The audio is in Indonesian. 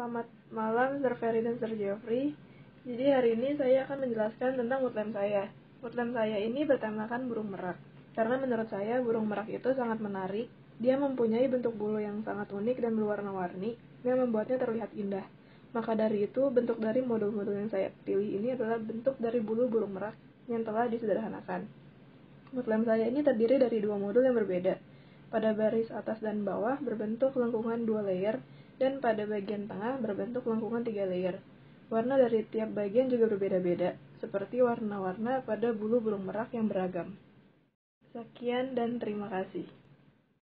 Selamat malam, Sir Ferry dan Sir Geoffrey. Jadi hari ini saya akan menjelaskan tentang woodland saya. Woodland saya ini bertemakan burung merak. Karena menurut saya burung merak itu sangat menarik. Dia mempunyai bentuk bulu yang sangat unik dan berwarna-warni yang membuatnya terlihat indah. Maka dari itu, bentuk dari modul-modul yang saya pilih ini adalah bentuk dari bulu burung merak yang telah disederhanakan. Woodland saya ini terdiri dari dua modul yang berbeda. Pada baris atas dan bawah berbentuk lengkungan dua layer dan pada bagian tengah berbentuk lengkungan tiga layer. Warna dari tiap bagian juga berbeda-beda, seperti warna-warna pada bulu burung merak yang beragam. Sekian dan terima kasih.